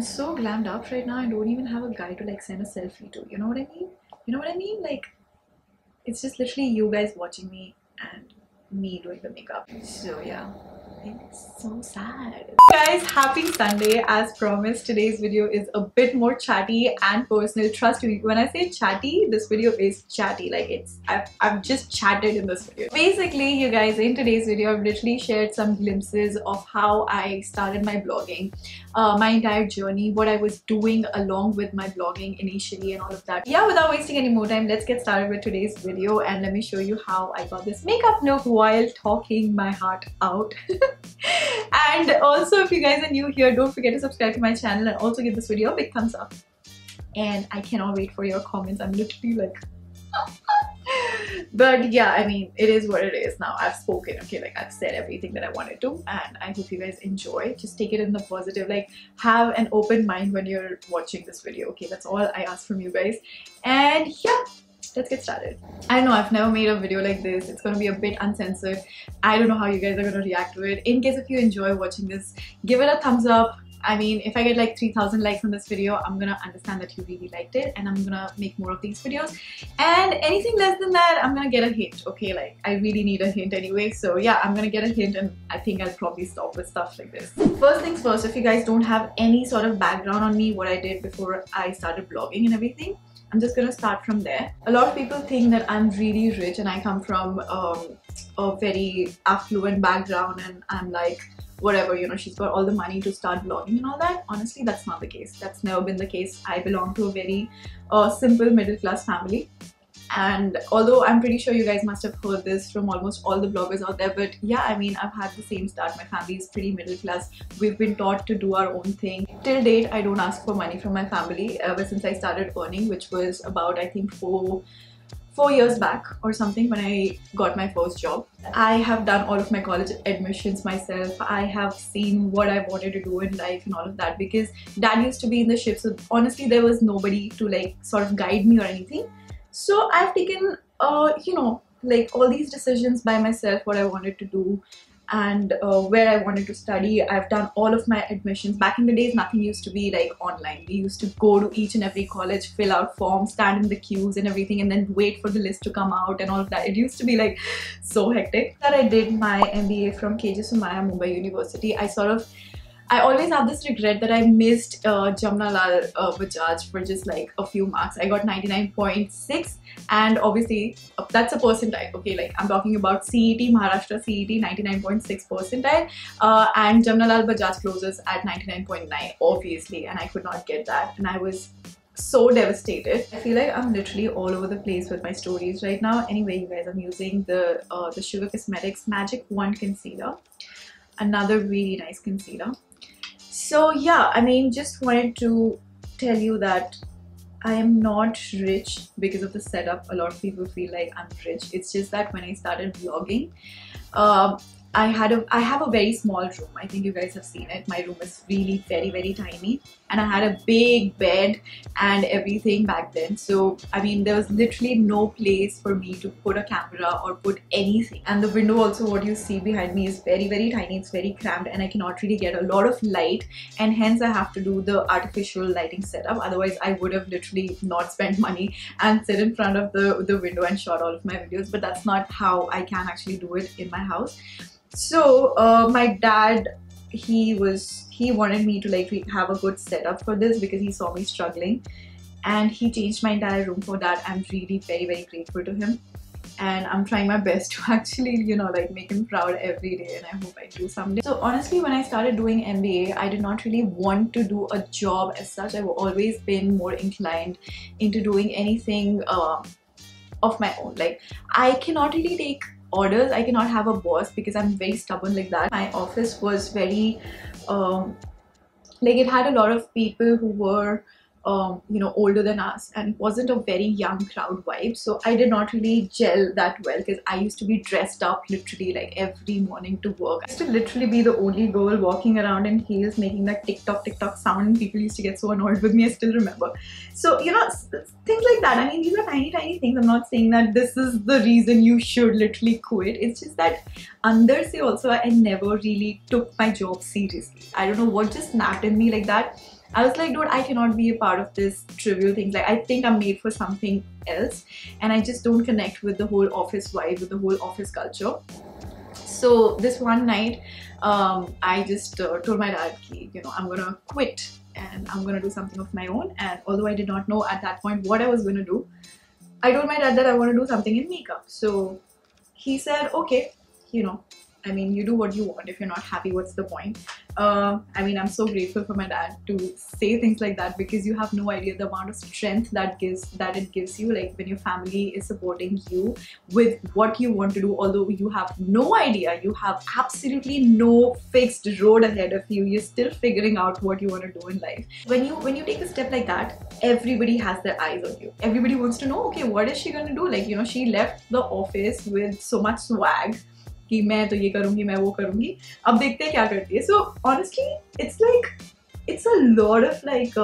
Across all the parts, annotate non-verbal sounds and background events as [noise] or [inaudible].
I'm so glammed up right now. I don't even have a guy to like send a selfie to. You know what I mean? You know what I mean? Like, it's just literally you guys watching me and me doing the makeup. So yeah. It's so sad. Guys, happy Sunday. As promised, today's video is a bit more chatty and personal. Trust me, when I say chatty, this video is chatty. Like it's, I've, I've just chatted in this video. Basically, you guys, in today's video, I've literally shared some glimpses of how I started my blogging, uh, my entire journey, what I was doing along with my blogging initially and all of that. Yeah, without wasting any more time, let's get started with today's video and let me show you how I got this makeup look while talking my heart out. [laughs] and also if you guys are new here don't forget to subscribe to my channel and also give this video a big thumbs up. And I cannot wait for your comments. I'm literally like [laughs] but yeah i mean it is what it is. Now i've spoken okay like i've said everything that i wanted to and i hope you guys enjoy. Just take it in the positive like have an open mind when you're watching this video okay? That's all i ask from you guys. And yeah let's get started. I don't know I've never made a video like this. It's to be a bit uncensored. I don't know how you guys are to react to it. In case if you enjoy watching this, give it a thumbs up. I mean, if I get like 3000 likes on this video, I'm gonna understand that you really liked it and I'm gonna make more of these videos. And anything less than that, I'm gonna get a hint, okay? Like, I really need a hint anyway. So yeah, I'm gonna get a hint and I think I'll probably stop with stuff like this. First things first, if you guys don't have any sort of background on me, what I did before I started blogging and everything, I'm just gonna start from there. A lot of people think that I'm really rich and I come from um, a very affluent background and I'm like whatever you know she's got all the money to start blogging and all that. Honestly that's not the case. That's never been the case. I belong to a very uh, simple middle class family and although i'm pretty sure you guys must have heard this from almost all the bloggers out there but yeah i mean i've had the same start my family is pretty middle class we've been taught to do our own thing till date i don't ask for money from my family ever since i started earning which was about i think four four years back or something when I got my first job. I have done all of my college admissions myself. I have seen what I wanted to do in life and all of that because dad used to be in the ship so honestly there was nobody to like sort of guide me or anything. So I've taken, uh, you know, like all these decisions by myself, what I wanted to do and uh, where I wanted to study. I've done all of my admissions. Back in the days, nothing used to be like online. We used to go to each and every college, fill out forms, stand in the queues and everything, and then wait for the list to come out and all of that. It used to be like so hectic. That I did my MBA from KJ Somaiya Mumbai University. I sort of I always have this regret that I missed uh, Jamna Lal uh, Bajaj for just like a few marks. I got 99.6 and obviously uh, that's a percentile. Okay, like I'm talking about CET, Maharashtra CET 99.6 percentile uh, and Jamna Lal Bajaj closes at 99.9 obviously and I could not get that and I was so devastated. I feel like I'm literally all over the place with my stories right now. Anyway, you guys, I'm using the uh, the Sugar Cosmetics Magic Wand Concealer. Another really nice concealer so yeah i mean just wanted to tell you that I am not rich because of the setup. A lot of people feel like I'm rich. It's just that when I started vlogging, um, I had a I have a very small room. I think you guys have seen it. My room is really very very tiny and I had a big bed and everything back then. So I mean there was literally no place for me to put a camera or put anything. And the window also what you see behind me is very very tiny. It's very cramped and I cannot really get a lot of light and hence I have to do the artificial lighting setup. Otherwise I would have literally not spent money and sit in front of the, the window and shot all of my videos. But that's not how I can actually do it in my house so uh, my dad he was he wanted me to like have a good setup for this because he saw me struggling. And he changed my entire room for that. I'm really very very grateful to him. And i'm trying my best to [laughs] actually you know like make him proud every day and i hope i do someday. So honestly when i started doing mba i did not really want to do a job as such. I've always been more inclined into doing anything uh, of my own. Like i cannot really take orders. I cannot have a boss because i'm very stubborn like that. My office was very um, like it had a lot of people who were um, you know older than us and wasn't a very young crowd vibe so I did not really gel that well because I used to be dressed up literally like every morning to work. I used to literally be the only girl walking around in heels making that TikTok TikTok sound people used to get so annoyed with me I still remember. So you know things like that I mean these are tiny tiny things I'm not saying that this is the reason you should literally quit it's just that under say also I never really took my job seriously. I don't know what just snapped in me like that I was like, dude, I cannot be a part of this trivial thing. Like, I think I'm made for something else, and I just don't connect with the whole office vibe, with the whole office culture. So this one night, um, I just uh, told my dad, you know, I'm gonna quit and I'm gonna do something of my own. And although I did not know at that point what I was gonna do, I told my dad that I want to do something in makeup. So he said, okay, you know, I mean, you do what you want. If you're not happy, what's the point? Uh, I mean, I'm so grateful for my dad to say things like that because you have no idea the amount of strength that gives that it gives you. Like when your family is supporting you with what you want to do, although you have no idea, you have absolutely no fixed road ahead of you. You're still figuring out what you want to do in life. When you when you take a step like that, everybody has their eyes on you. Everybody wants to know, okay, what is she gonna do? Like you know, she left the office with so much swag कि मैं तो ये करूँगी, मैं वो करूँगी। अब देखते हैं क्या करती है। So honestly it's like it's a load of like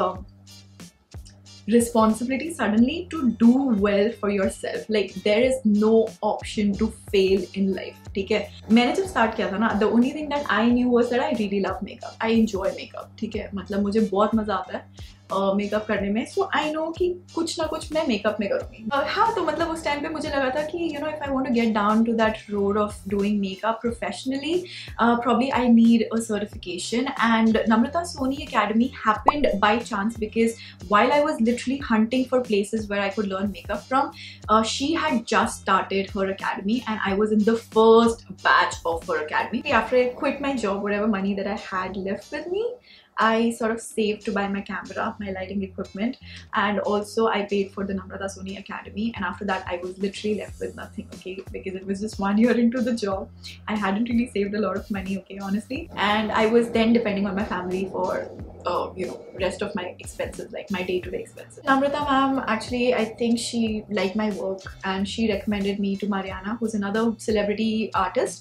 responsibility suddenly to do well for yourself like there is no option to fail in life ठीक है? मैंने जब स्टार्ट किया था ना the only thing that I knew was that I really love makeup I enjoy makeup ठीक है? मतलब मुझे बहुत मज़ा आता है मेकअप uh, करने में. सो आई नो कि कुछ ना कुछ मैं मेकअप में करूँगी. uh, हाँ तो मतलब उस टाइम पे मुझे लगा था कि you know if I want to get down to that road of doing makeup professionally probably I need a certification and Namrata Soni academy happened by chance because while I was literally hunting for places where I could learn makeup from she had just started her academy and I was in the first first batch of her academy. After I quit my job whatever money that I had left with me I sort of saved to buy my camera, my lighting equipment, and also I paid for the Namrata Soni Academy. And after that, I was literally left with nothing, okay, because it was just one [laughs] year into the job. I hadn't really saved a lot of money, okay, honestly. And I was then depending on my family for uh, you know rest of my expenses like my day-to-day -day expenses namrata ma'am actually i think she liked my work and she recommended me to mariana who's another celebrity artist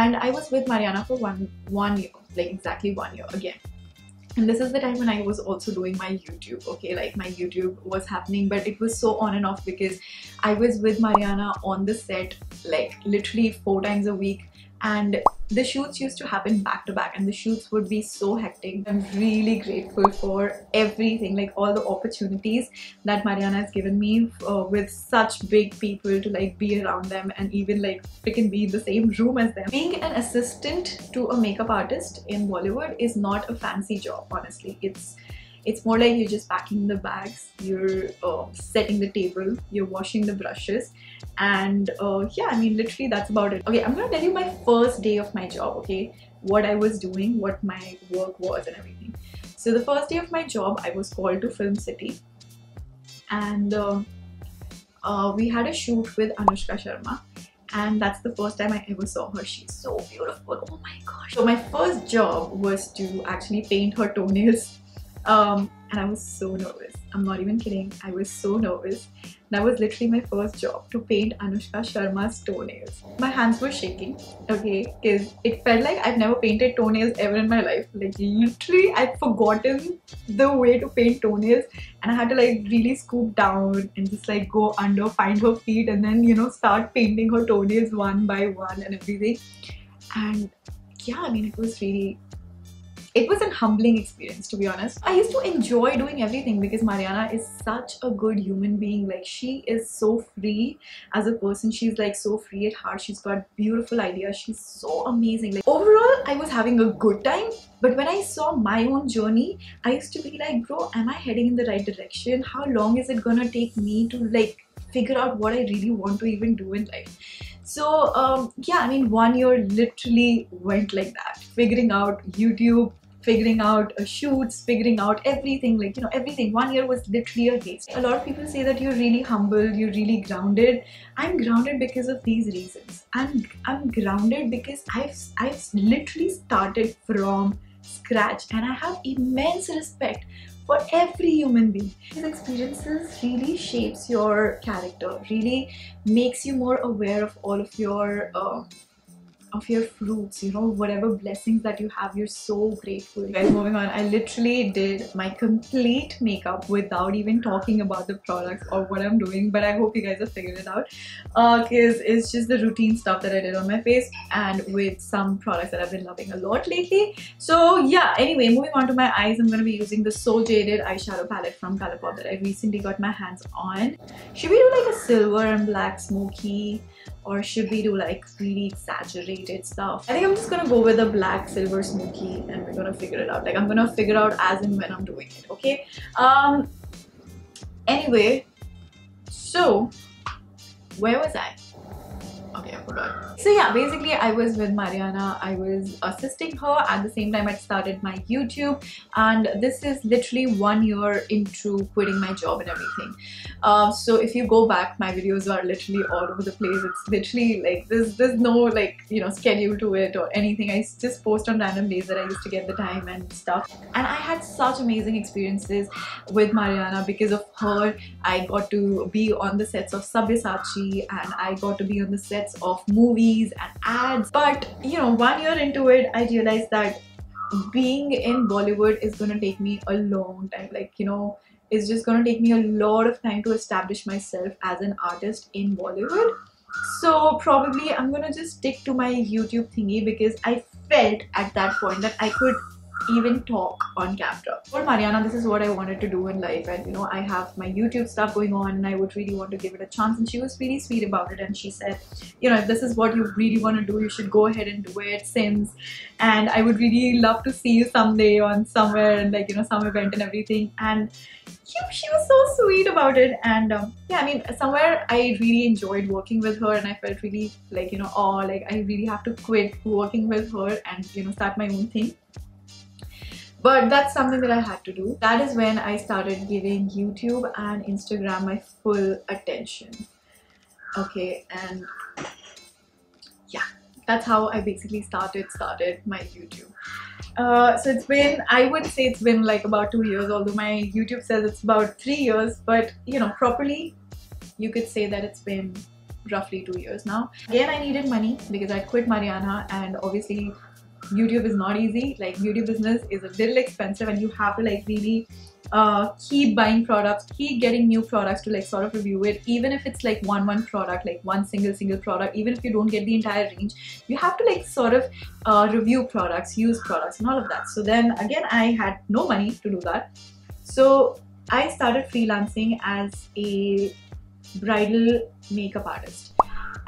and i was with mariana for one one year like exactly one year again and this is the time when I was also doing my YouTube okay? Like my YouTube was happening but it was so on and off because I was with Mariana on the set like literally four times a week and the shoots used to happen back to back and the shoots would be so hectic. I'm really grateful for everything, like all the opportunities that Mariana has given me uh, with such big people to like be around them and even like freaking be in the same room as them. Being an assistant to a makeup artist in Bollywood is not a fancy job, honestly. It's it's more like you're just packing the bags, you're uh, setting the table, you're washing the brushes, and uh, yeah, I mean, literally that's about it. Okay, I'm gonna tell you my first day of my job, okay? What I was doing, what my work was, and everything. So, the first day of my job, I was called to Film City, and uh, uh we had a shoot with Anushka Sharma and that's the first time I ever saw her. She's so beautiful. Oh my gosh. So my first job was to actually paint her toenails um, and I was so nervous. I'm not even kidding. I was so nervous. That was literally my first job to paint Anushka Sharma's toenails. My hands were shaking, okay, because it felt like I've never painted toenails ever in my life. Like literally, I'd forgotten the way to paint toenails, and I had to like really scoop down and just like go under, find her feet, and then you know start painting her toenails one by one and everything. And yeah, I mean, it was really it was an humbling experience to be honest. I used to enjoy doing everything because mariana is such a good human being. Like she is so free as a person. She's like so free at heart. She's got beautiful ideas. She's so amazing. Like overall i was having a good time. But when i saw my own journey i used to be like bro am i heading in the right direction? How long is it gonna take me to like figure out what i really want to even do in life? So um, yeah i mean one year literally went like that. Figuring out youtube figuring out uh, shoots, figuring out everything, like, you know, everything. One year was literally a haste. A lot of people say that you're really humble, you're really grounded. I'm grounded because of these reasons. I'm, I'm grounded because I've, I've literally started from scratch and I have immense respect for every human being. These experiences really shapes your character, really makes you more aware of all of your uh, of your fruits, you know, whatever blessings that you have, you're so grateful. Guys, moving on, I literally did my complete makeup without even talking about the products or what I'm doing, but I hope you guys have figured it out. Because uh, it's just the routine stuff that I did on my face and with some products that I've been loving a lot lately. So yeah, anyway, moving on to my eyes, I'm going to be using the So Jaded eyeshadow palette from Colourpop that I recently got my hands on. Should we do like a silver and black smoky or should we do like really exaggerated stuff? I think I'm just gonna go with a black silver smoky and we're gonna figure it out. Like I'm gonna figure out as and when I'm doing it, okay? Um, anyway, so where was I? Okay, I forgot. So yeah, basically I was with Mariana. I was assisting her. At the same time, I started my YouTube. And this is literally one year into quitting my job and everything. Uh, so if you go back, my videos are literally all over the place. It's literally like, there's, there's no like, you know, schedule to it or anything. I just post on random days that I used to get the time and stuff. And I had such amazing experiences with Mariana. Because of her, I got to be on the sets of Sabyasachi and I got to be on the set sets of movies and ads. But you know, one year into it, I realized that being in Bollywood is gonna take me a long time. Like, you know, it's just gonna take me a lot of time to establish myself as an artist in Bollywood. So probably I'm gonna just stick to my YouTube thingy because I felt at that point that I could even talk on camera. For Mariana, this is what I wanted to do in life and you know, I have my YouTube stuff going on and I would really want to give it a chance and she was really sweet about it and she said, you know, if this is what you really want to do, you should go ahead and do it since and I would really love to see you someday on somewhere and like, you know, some event and everything and she was so sweet about it and um, yeah I mean somewhere I really enjoyed working with her and I felt really like you know oh like I really have to quit working with her and you know start my own thing but that's something that I had to do. That is when I started giving YouTube and Instagram my full attention. Okay, and yeah, that's how I basically started started my YouTube. Uh, so it's been, I would say it's been like about two years, although my YouTube says it's about three years, but you know, properly, you could say that it's been roughly two years now. Again, I needed money because I quit Mariana and obviously YouTube is not easy. Like beauty business is a little expensive and you have to like really uh, keep buying products, keep getting new products to like sort of review it. Even if it's like one one product, like one single single product, even if you don't get the entire range, you have to like sort of uh, review products, use products and all of that. So then again, I had no money to do that. So I started freelancing as a bridal makeup artist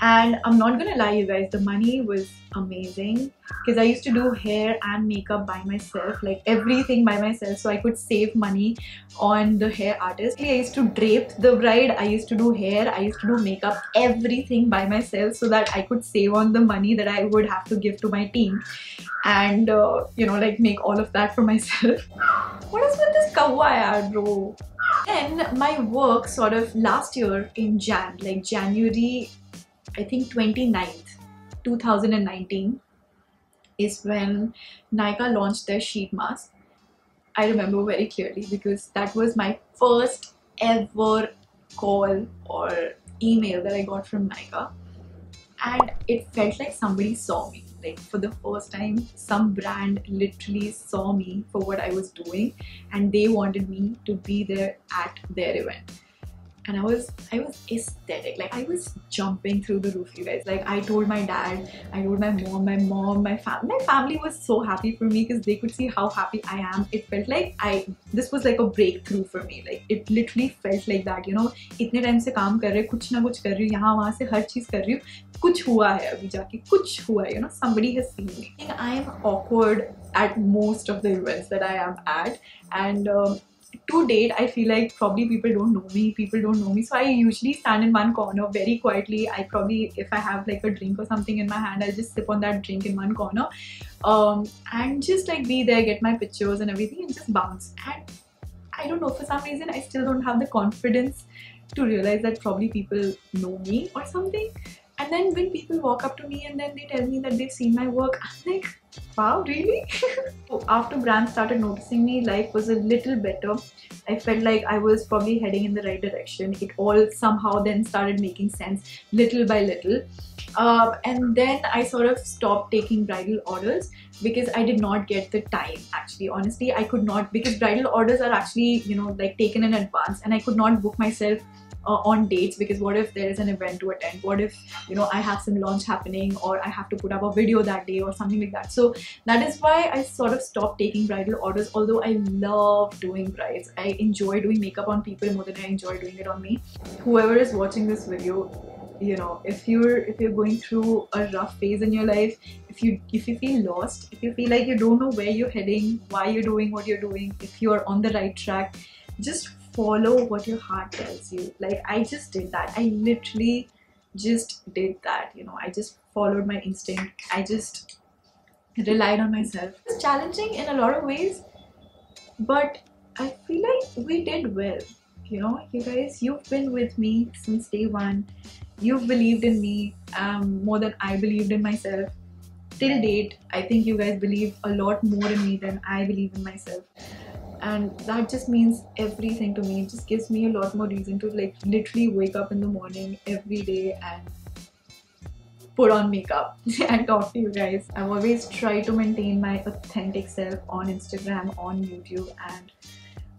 and I'm not gonna lie you guys the money was amazing. Because I used to do hair and makeup by myself like everything by myself so I could save money on the hair artist. I used to drape the bride I used to do hair I used to do makeup everything by myself so that I could save on the money that I would have to give to my team. And uh, you know like make all of that for myself. [laughs] What is with this kawa ad bro? Then my work sort of last year in Jan like January I think 29th, 2019 is when Nykaa launched their sheet mask. I remember very clearly because that was my first ever call or email that I got from Nykaa. And it felt like somebody saw me. Like for the first time some brand literally saw me for what I was doing and they wanted me to be there at their event and I was I was ecstatic like I was jumping through the roof you guys like I told my dad I told my mom my mom my family my family was so happy for me because they could see how happy I am it felt like I this was like a breakthrough for me like it literally felt like that you know इतने time से काम कर रहे कुछ ना कुछ कर रही हूँ यहाँ वहाँ से हर चीज़ कर रही हूँ कुछ हुआ है अभी जाके कुछ हुआ है you know somebody has seen me I am awkward at most of the events that I am at and um, to date i feel like probably people don't know me people don't know me. So i usually stand in one corner very quietly. I probably if i have like a drink or something in my hand i'll just sip on that drink in one corner um, and just like be there get my pictures and everything and just bounce. And i don't know for some reason i still don't have the confidence to realize that probably people know me or something. And then when people walk up to me and then they tell me that they've seen my work i'm like wow really? [laughs] After brands started noticing me life was a little better. I felt like i was probably heading in the right direction. It all somehow then started making sense little by little. Uh, and then i sort of stopped taking bridal orders because i did not get the time actually. Honestly i could not because bridal orders are actually you know like taken in advance and i could not book myself uh, on dates because what if there is an event to attend? What if you know i have some launch happening or i have to put up a video that day or something like that. So that is why i sort of stopped taking bridal orders although i love doing brides. I enjoy doing makeup on people more than i enjoy doing it on me. Whoever is watching this video you know if you're if you're going through a rough phase in your life if you if you feel lost if you feel like you don't know where you're heading why you're doing what you're doing if you're on the right track just follow what your heart tells you. Like i just did that. I literally just did that you know. I just followed my instinct. I just relied on myself. It's challenging in a lot of ways but i feel like we did well you know. You guys you've been with me since day one. You've believed in me um, more than i believed in myself. Till date i think you guys believe a lot more in me than i believe in myself and that just means everything to me. It just gives me a lot more reason to like literally wake up in the morning every day and put on makeup [laughs] and talk to you guys. I've always tried to maintain my authentic self on instagram on youtube and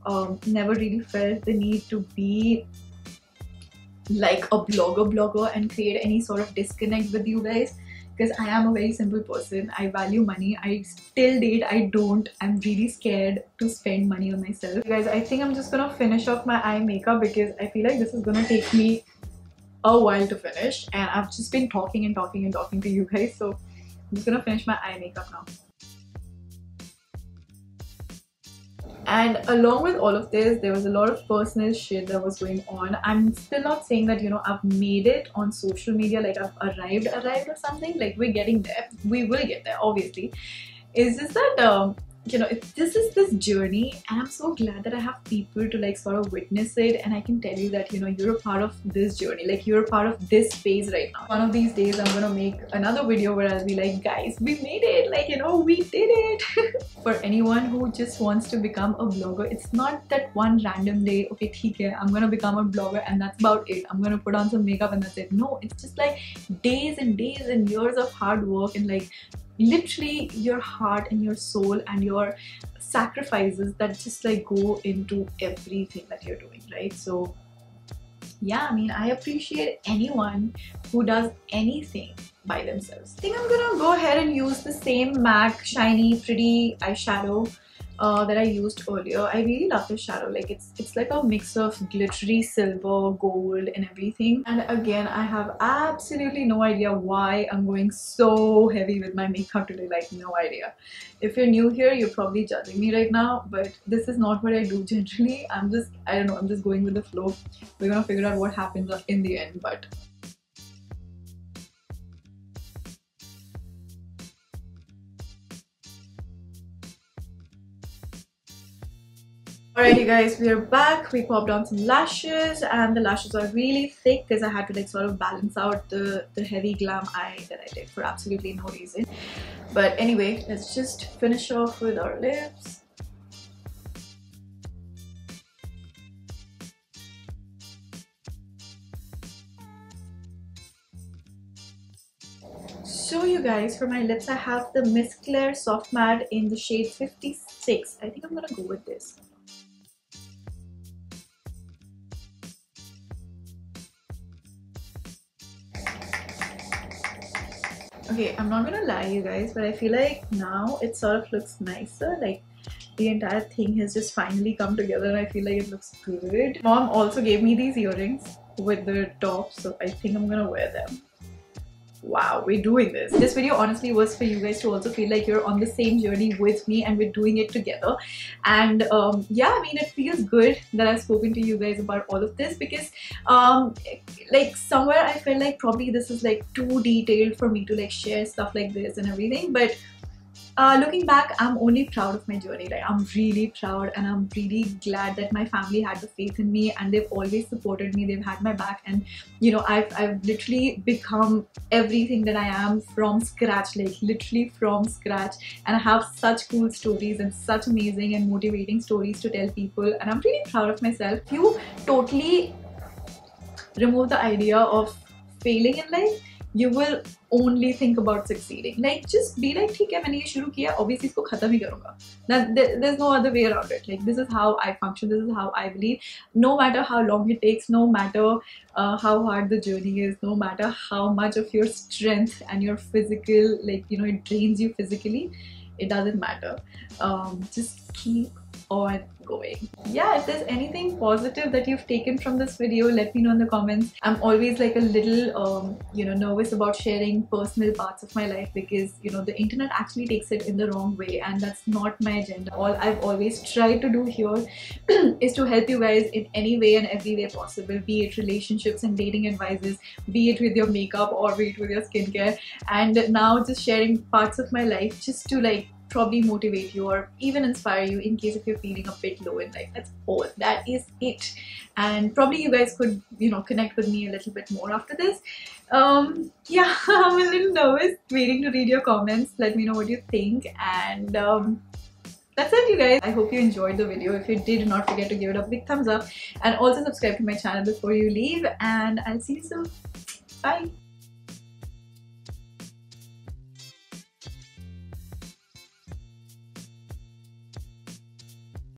um, never really felt the need to be like a blogger blogger and create any sort of disconnect with you guys because I am a very simple person. I value money. I still date. I don't. I'm really scared to spend money on myself. Guys, I think I'm just gonna finish off my eye makeup because I feel like this is gonna take me a while to finish and I've just been talking and talking and talking to you guys so I'm just gonna finish my eye makeup now. And along with all of this there was a lot of personal shit that was going on. I'm still not saying that you know i've made it on social media like i've arrived arrived or something. Like we're getting there. We will get there obviously. Is just that um, you know this is this journey and i'm so glad that i have people to like sort of witness it and i can tell you that you know you're a part of this journey like you're a part of this phase right now. One of these days i'm gonna make another video where i'll be like guys we made it like you know we did it. [laughs] For anyone who just wants to become a blogger it's not that one random day okay okay i'm gonna become a blogger and that's about it. I'm gonna put on some makeup and that's it. No it's just like days and days and years of hard work and like literally your heart and your soul and your sacrifices that just like go into everything that you're doing right? So yeah i mean i appreciate anyone who does anything by themselves. I think i'm gonna go ahead and use the same mac shiny pretty eyeshadow uh, that I used earlier. I really love this shadow. Like it's it's like a mix of glittery silver, gold and everything. And again, I have absolutely no idea why I'm going so heavy with my makeup today. Like no idea. If you're new here, you're probably judging me right now. But this is not what I do generally. I'm just, I don't know, I'm just going with the flow. We're gonna figure out what happens in the end. But Alright you guys, we are back. We popped on some lashes and the lashes are really thick because I had to like sort of balance out the, the heavy glam eye that I did for absolutely no reason. But anyway, let's just finish off with our lips. So you guys, for my lips I have the Miss Claire Soft Matte in the shade 56. I think I'm gonna go with this. Okay i'm not gonna lie you guys but i feel like now it sort of looks nicer. Like the entire thing has just finally come together and i feel like it looks good. Mom also gave me these earrings with the top so i think i'm gonna wear them wow we're doing this. This video honestly was for you guys to also feel like you're on the same journey with me and we're doing it together. And um, yeah i mean it feels good that i've spoken to you guys about all of this because um, like somewhere i felt like probably this is like too detailed for me to like share stuff like this and everything but uh, looking back, I'm only proud of my journey. Like I'm really proud, and I'm really glad that my family had the faith in me, and they've always supported me. They've had my back, and you know, I've I've literally become everything that I am from scratch, like literally from scratch. And I have such cool stories and such amazing and motivating stories to tell people, and I'm really proud of myself. You totally remove the idea of failing in life you will only think about succeeding like just be like ठीक है मैंने ये शुरू किया obviously इसको खत्म ही करूँगा there's no other way around it like this is how I function this is how I believe no matter how long it takes no matter uh, how hard the journey is no matter how much of your strength and your physical like you know it drains you physically it doesn't matter um, just keep on going yeah if there's anything positive that you've taken from this video let me know in the comments. I'm always like a little um, you know nervous about sharing personal parts of my life because you know the internet actually takes it in the wrong way and that's not my agenda. All i've always tried to do here [clears throat] is to help you guys in any way and every way possible be it relationships and dating advices be it with your makeup or be it with your skincare. And now just sharing parts of my life just to like probably motivate you or even inspire you in case if you're feeling a bit low in life. That's all. That is it. And probably you guys could, you know, connect with me a little bit more after this. Um, yeah, [laughs] I'm a little nervous waiting to read your comments. Let me know what you think. And um, that's it you guys. I hope you enjoyed the video. If you did, not forget to give it a big thumbs up and also subscribe to my channel before you leave. And I'll see you soon. Bye.